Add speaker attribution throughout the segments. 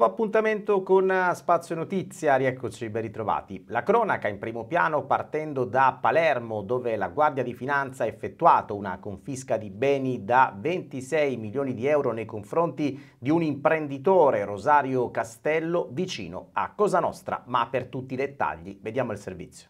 Speaker 1: Nuovo appuntamento con Spazio Notizia, rieccoci ben ritrovati. La cronaca in primo piano partendo da Palermo dove la Guardia di Finanza ha effettuato una confisca di beni da 26 milioni di euro nei confronti di un imprenditore, Rosario Castello, vicino a Cosa Nostra, ma per tutti i dettagli vediamo il servizio.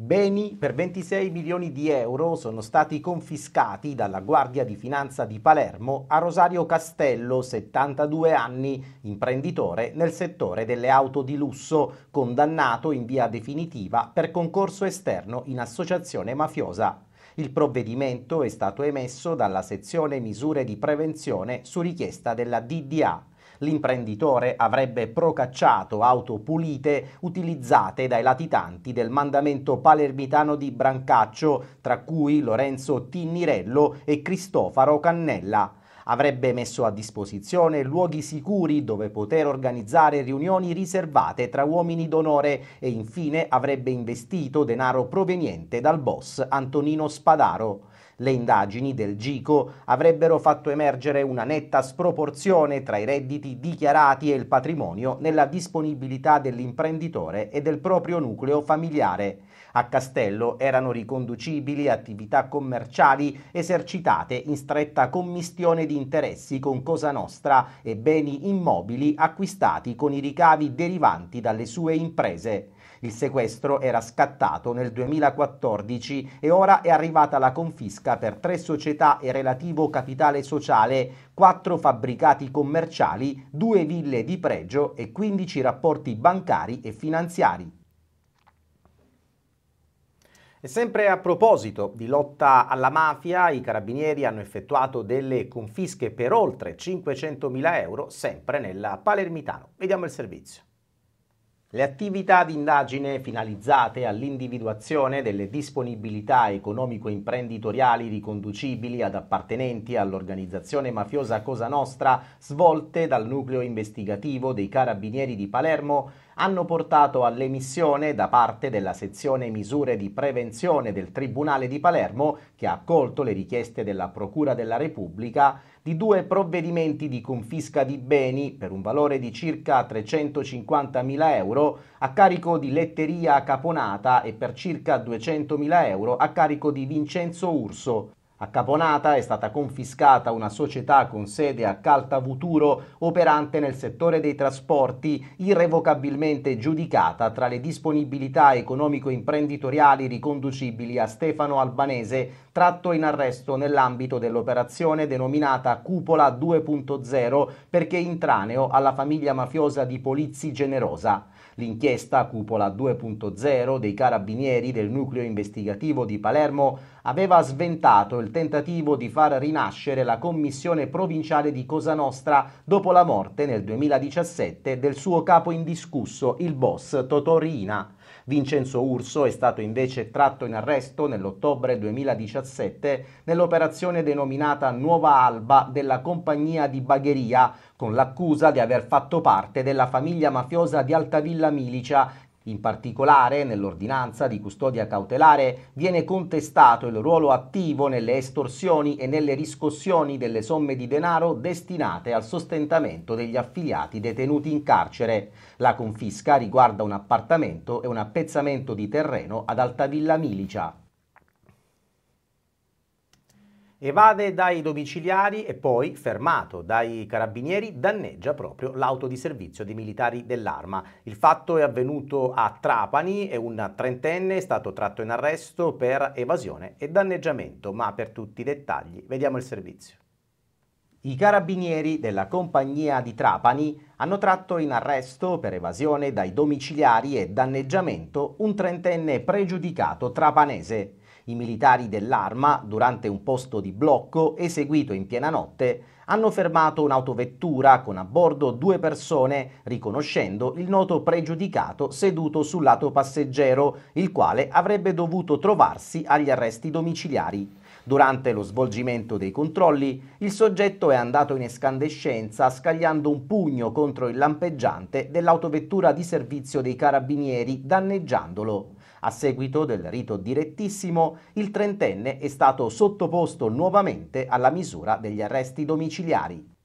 Speaker 1: Beni per 26 milioni di euro sono stati confiscati dalla Guardia di Finanza di Palermo a Rosario Castello, 72 anni, imprenditore nel settore delle auto di lusso, condannato in via definitiva per concorso esterno in associazione mafiosa. Il provvedimento è stato emesso dalla sezione misure di prevenzione su richiesta della DDA l'imprenditore avrebbe procacciato auto pulite utilizzate dai latitanti del mandamento palermitano di Brancaccio, tra cui Lorenzo Tinnirello e Cristofaro Cannella avrebbe messo a disposizione luoghi sicuri dove poter organizzare riunioni riservate tra uomini d'onore e infine avrebbe investito denaro proveniente dal boss Antonino Spadaro. Le indagini del GICO avrebbero fatto emergere una netta sproporzione tra i redditi dichiarati e il patrimonio nella disponibilità dell'imprenditore e del proprio nucleo familiare. A Castello erano riconducibili attività commerciali esercitate in stretta commistione di interessi con Cosa Nostra e beni immobili acquistati con i ricavi derivanti dalle sue imprese. Il sequestro era scattato nel 2014 e ora è arrivata la confisca per tre società e relativo capitale sociale, quattro fabbricati commerciali, due ville di pregio e 15 rapporti bancari e finanziari. E sempre a proposito di lotta alla mafia, i carabinieri hanno effettuato delle confische per oltre 500.000 euro sempre nel Palermitano. Vediamo il servizio. Le attività di indagine finalizzate all'individuazione delle disponibilità economico-imprenditoriali riconducibili ad appartenenti all'organizzazione mafiosa Cosa Nostra, svolte dal nucleo investigativo dei Carabinieri di Palermo, hanno portato all'emissione da parte della sezione misure di prevenzione del Tribunale di Palermo, che ha accolto le richieste della Procura della Repubblica, di due provvedimenti di confisca di beni per un valore di circa 350.000 euro a carico di Letteria Caponata e per circa 200.000 euro a carico di Vincenzo Urso, a Caponata è stata confiscata una società con sede a Caltavuturo operante nel settore dei trasporti, irrevocabilmente giudicata tra le disponibilità economico-imprenditoriali riconducibili a Stefano Albanese, tratto in arresto nell'ambito dell'operazione denominata Cupola 2.0 perché intraneo alla famiglia mafiosa di Polizzi Generosa. L'inchiesta Cupola 2.0 dei carabinieri del nucleo investigativo di Palermo aveva sventato il tentativo di far rinascere la commissione provinciale di Cosa Nostra dopo la morte nel 2017 del suo capo indiscusso, il boss Totorina. Vincenzo Urso è stato invece tratto in arresto nell'ottobre 2017 nell'operazione denominata Nuova Alba della compagnia di Bagheria, con l'accusa di aver fatto parte della famiglia mafiosa di Altavilla Milicia in particolare, nell'ordinanza di custodia cautelare viene contestato il ruolo attivo nelle estorsioni e nelle riscossioni delle somme di denaro destinate al sostentamento degli affiliati detenuti in carcere. La confisca riguarda un appartamento e un appezzamento di terreno ad Altavilla Milicia. Evade dai domiciliari e poi, fermato dai carabinieri, danneggia proprio l'auto di servizio dei militari dell'arma. Il fatto è avvenuto a Trapani e un trentenne è stato tratto in arresto per evasione e danneggiamento, ma per tutti i dettagli vediamo il servizio. I carabinieri della compagnia di Trapani hanno tratto in arresto per evasione dai domiciliari e danneggiamento un trentenne pregiudicato trapanese. I militari dell'arma, durante un posto di blocco eseguito in piena notte, hanno fermato un'autovettura con a bordo due persone, riconoscendo il noto pregiudicato seduto sul lato passeggero, il quale avrebbe dovuto trovarsi agli arresti domiciliari. Durante lo svolgimento dei controlli, il soggetto è andato in escandescenza scagliando un pugno contro il lampeggiante dell'autovettura di servizio dei carabinieri, danneggiandolo. A seguito del rito direttissimo, il trentenne è stato sottoposto nuovamente alla misura degli arresti domiciliari.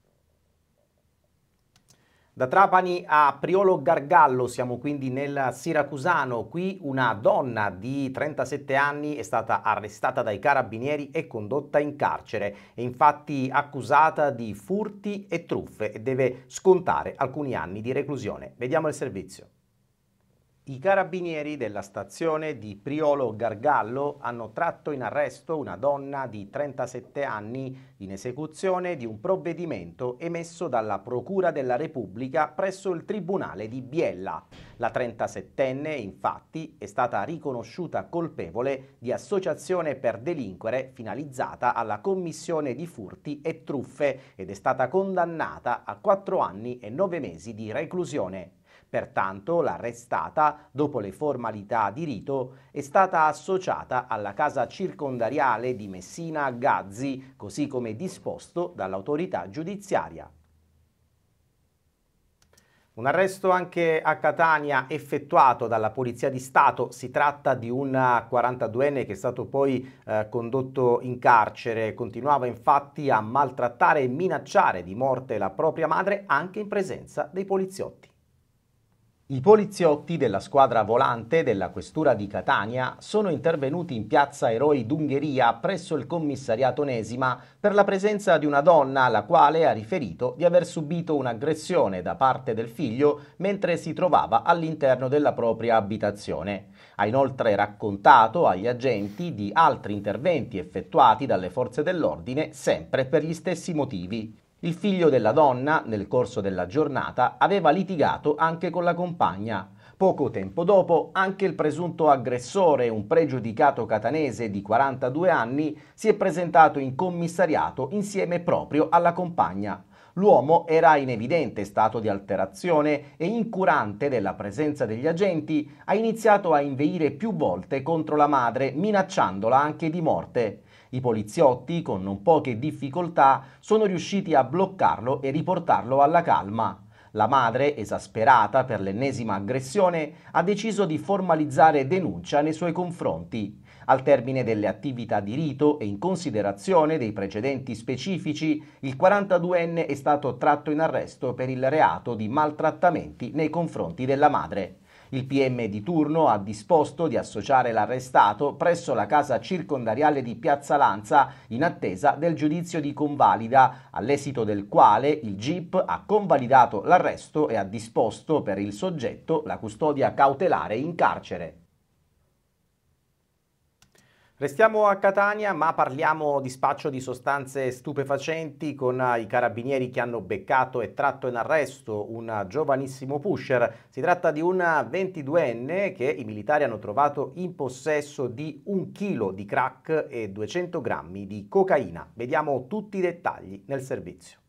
Speaker 1: Da Trapani a Priolo Gargallo siamo quindi nel Siracusano. Qui una donna di 37 anni è stata arrestata dai carabinieri e condotta in carcere. È infatti accusata di furti e truffe e deve scontare alcuni anni di reclusione. Vediamo il servizio. I carabinieri della stazione di Priolo Gargallo hanno tratto in arresto una donna di 37 anni in esecuzione di un provvedimento emesso dalla Procura della Repubblica presso il Tribunale di Biella. La 37enne, infatti, è stata riconosciuta colpevole di associazione per delinquere finalizzata alla commissione di furti e truffe ed è stata condannata a 4 anni e 9 mesi di reclusione. Pertanto l'arrestata, dopo le formalità di rito, è stata associata alla casa circondariale di Messina Gazzi, così come disposto dall'autorità giudiziaria. Un arresto anche a Catania effettuato dalla Polizia di Stato, si tratta di un 42enne che è stato poi eh, condotto in carcere, continuava infatti a maltrattare e minacciare di morte la propria madre anche in presenza dei poliziotti. I poliziotti della squadra volante della questura di Catania sono intervenuti in piazza Eroi d'Ungheria presso il commissariato Nesima per la presenza di una donna la quale ha riferito di aver subito un'aggressione da parte del figlio mentre si trovava all'interno della propria abitazione. Ha inoltre raccontato agli agenti di altri interventi effettuati dalle forze dell'ordine sempre per gli stessi motivi. Il figlio della donna, nel corso della giornata, aveva litigato anche con la compagna. Poco tempo dopo, anche il presunto aggressore, un pregiudicato catanese di 42 anni, si è presentato in commissariato insieme proprio alla compagna. L'uomo era in evidente stato di alterazione e, incurante della presenza degli agenti, ha iniziato a inveire più volte contro la madre, minacciandola anche di morte. I poliziotti, con non poche difficoltà, sono riusciti a bloccarlo e riportarlo alla calma. La madre, esasperata per l'ennesima aggressione, ha deciso di formalizzare denuncia nei suoi confronti. Al termine delle attività di rito e in considerazione dei precedenti specifici, il 42enne è stato tratto in arresto per il reato di maltrattamenti nei confronti della madre. Il PM di turno ha disposto di associare l'arrestato presso la casa circondariale di Piazza Lanza in attesa del giudizio di convalida, all'esito del quale il GIP ha convalidato l'arresto e ha disposto per il soggetto la custodia cautelare in carcere. Restiamo a Catania ma parliamo di spaccio di sostanze stupefacenti con i carabinieri che hanno beccato e tratto in arresto un giovanissimo pusher. Si tratta di un 22enne che i militari hanno trovato in possesso di un chilo di crack e 200 grammi di cocaina. Vediamo tutti i dettagli nel servizio.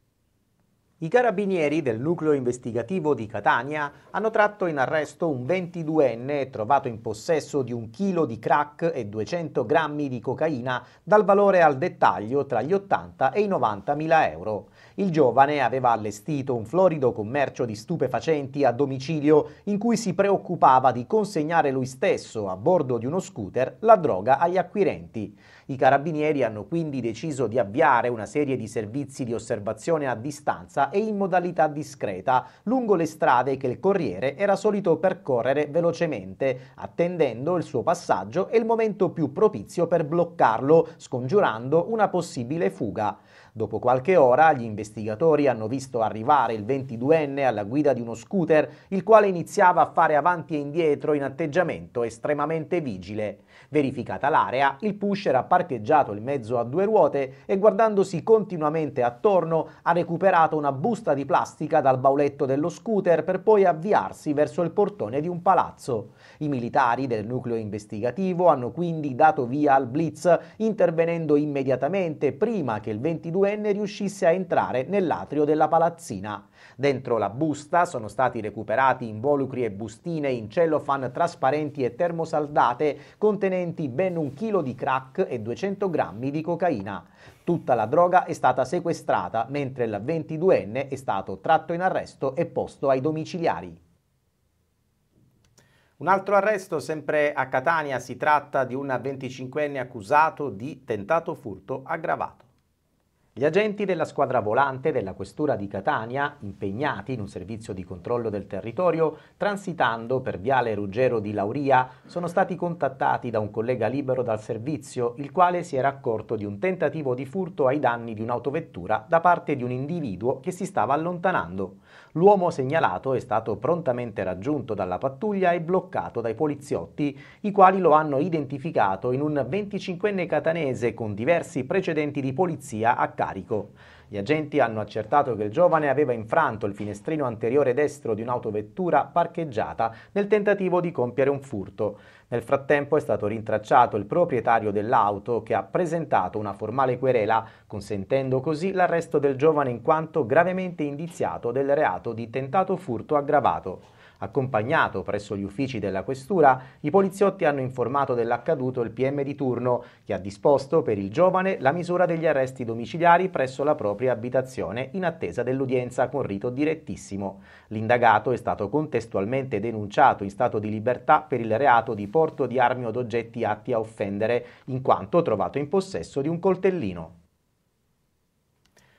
Speaker 1: I carabinieri del nucleo investigativo di Catania hanno tratto in arresto un 22enne trovato in possesso di un chilo di crack e 200 grammi di cocaina dal valore al dettaglio tra gli 80 e i 90 mila euro. Il giovane aveva allestito un florido commercio di stupefacenti a domicilio in cui si preoccupava di consegnare lui stesso a bordo di uno scooter la droga agli acquirenti. I carabinieri hanno quindi deciso di avviare una serie di servizi di osservazione a distanza e in modalità discreta lungo le strade che il corriere era solito percorrere velocemente, attendendo il suo passaggio e il momento più propizio per bloccarlo, scongiurando una possibile fuga. Dopo qualche ora gli investigatori hanno visto arrivare il 22enne alla guida di uno scooter, il quale iniziava a fare avanti e indietro in atteggiamento estremamente vigile. Verificata l'area, il pusher ha parcheggiato il mezzo a due ruote e guardandosi continuamente attorno ha recuperato una busta di plastica dal bauletto dello scooter per poi avviarsi verso il portone di un palazzo. I militari del nucleo investigativo hanno quindi dato via al blitz intervenendo immediatamente prima che il 22 22enne riuscisse a entrare nell'atrio della palazzina. Dentro la busta sono stati recuperati involucri e bustine in cellophane trasparenti e termosaldate contenenti ben un chilo di crack e 200 grammi di cocaina. Tutta la droga è stata sequestrata mentre il 22enne è stato tratto in arresto e posto ai domiciliari. Un altro arresto sempre a Catania, si tratta di un 25enne accusato di tentato furto aggravato. Gli agenti della squadra volante della Questura di Catania, impegnati in un servizio di controllo del territorio, transitando per Viale Ruggero di Lauria, sono stati contattati da un collega libero dal servizio, il quale si era accorto di un tentativo di furto ai danni di un'autovettura da parte di un individuo che si stava allontanando. L'uomo segnalato è stato prontamente raggiunto dalla pattuglia e bloccato dai poliziotti, i quali lo hanno identificato in un 25enne catanese con diversi precedenti di polizia a carico. Gli agenti hanno accertato che il giovane aveva infranto il finestrino anteriore destro di un'autovettura parcheggiata nel tentativo di compiere un furto. Nel frattempo è stato rintracciato il proprietario dell'auto che ha presentato una formale querela, consentendo così l'arresto del giovane in quanto gravemente indiziato del reato di tentato furto aggravato. Accompagnato presso gli uffici della questura, i poliziotti hanno informato dell'accaduto il PM di turno, che ha disposto per il giovane la misura degli arresti domiciliari presso la propria abitazione in attesa dell'udienza con rito direttissimo. L'indagato è stato contestualmente denunciato in stato di libertà per il reato di porto di armi o d'oggetti atti a offendere, in quanto trovato in possesso di un coltellino.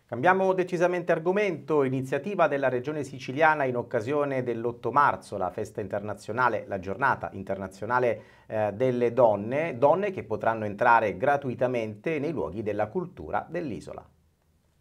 Speaker 1: Cambiamo decisamente argomento, iniziativa della Regione Siciliana in occasione dell'8 marzo, la festa internazionale, la giornata internazionale eh, delle donne, donne che potranno entrare gratuitamente nei luoghi della cultura dell'isola.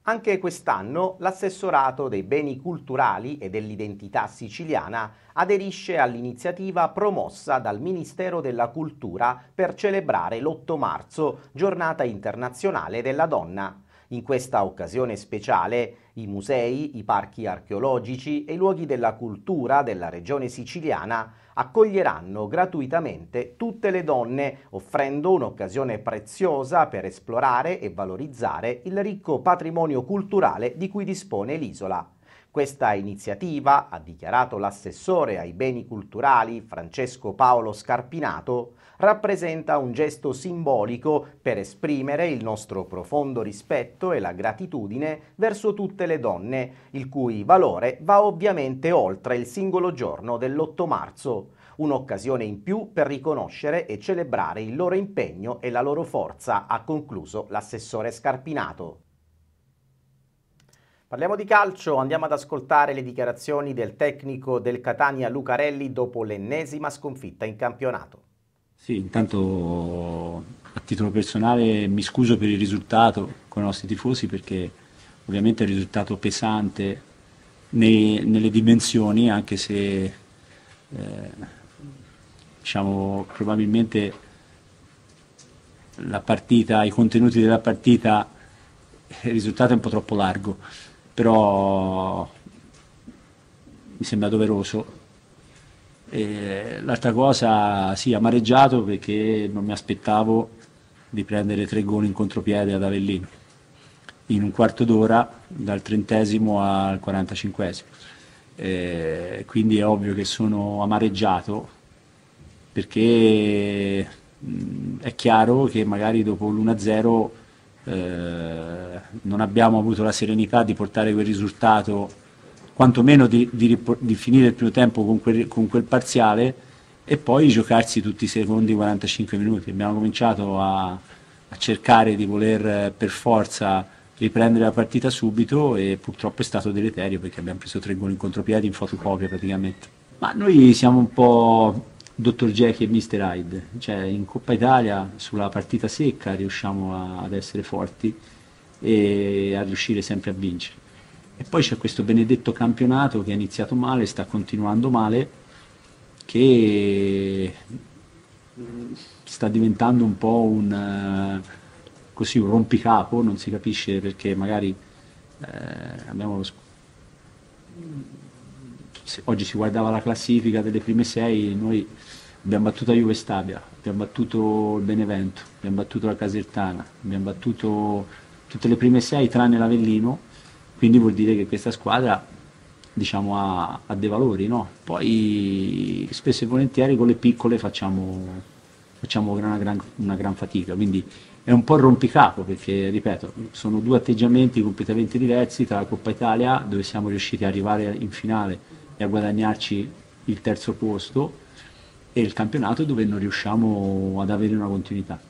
Speaker 1: Anche quest'anno l'assessorato dei beni culturali e dell'identità siciliana aderisce all'iniziativa promossa dal Ministero della Cultura per celebrare l'8 marzo, giornata internazionale della donna. In questa occasione speciale i musei, i parchi archeologici e i luoghi della cultura della regione siciliana accoglieranno gratuitamente tutte le donne, offrendo un'occasione preziosa per esplorare e valorizzare il ricco patrimonio culturale di cui dispone l'isola. Questa iniziativa, ha dichiarato l'assessore ai beni culturali Francesco Paolo Scarpinato, rappresenta un gesto simbolico per esprimere il nostro profondo rispetto e la gratitudine verso tutte le donne, il cui valore va ovviamente oltre il singolo giorno dell'8 marzo, un'occasione in più per riconoscere e celebrare il loro impegno e la loro forza, ha concluso l'assessore Scarpinato. Parliamo di calcio, andiamo ad ascoltare le dichiarazioni del tecnico del Catania Lucarelli dopo l'ennesima sconfitta in campionato.
Speaker 2: Sì, intanto a titolo personale mi scuso per il risultato con i nostri tifosi perché ovviamente è un risultato pesante nei, nelle dimensioni anche se eh, diciamo probabilmente partita, i contenuti della partita il risultato è un po' troppo largo però mi sembra doveroso. E l'altra cosa, sì, amareggiato perché non mi aspettavo di prendere tre gol in contropiede ad Avellino in un quarto d'ora dal trentesimo al quarantacinquesimo. Quindi è ovvio che sono amareggiato perché è chiaro che magari dopo l'1-0 eh, non abbiamo avuto la serenità di portare quel risultato, quantomeno di, di, di finire il primo tempo con quel, con quel, parziale e poi giocarsi tutti i secondi 45 minuti. Abbiamo cominciato a, a cercare di voler eh, per forza riprendere la partita subito e purtroppo è stato deleterio perché abbiamo preso tre gol in contropiedi in fotocopia praticamente. Ma noi siamo un po' Dr. Jackie e Mr. Hyde, cioè in Coppa Italia sulla partita secca riusciamo a, ad essere forti e a riuscire sempre a vincere. E poi c'è questo benedetto campionato che è iniziato male, sta continuando male, che sta diventando un po' un, così, un rompicapo, non si capisce perché magari eh, abbiamo oggi si guardava la classifica delle prime sei, noi abbiamo battuto la Juve Stabia, abbiamo battuto il Benevento, abbiamo battuto la Casertana, abbiamo battuto tutte le prime sei tranne l'Avellino, quindi vuol dire che questa squadra diciamo, ha, ha, dei valori. No? Poi spesso e volentieri con le piccole facciamo, facciamo una, gran, una gran fatica, quindi è un po' rompicapo perché, ripeto, sono due atteggiamenti completamente diversi tra la Coppa Italia, dove siamo riusciti ad arrivare in finale e a guadagnarci il terzo posto, e il campionato dove non riusciamo ad avere una continuità.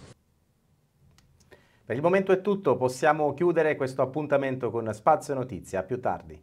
Speaker 1: Per il momento è tutto, possiamo chiudere questo appuntamento con Spazio Notizia, a più tardi.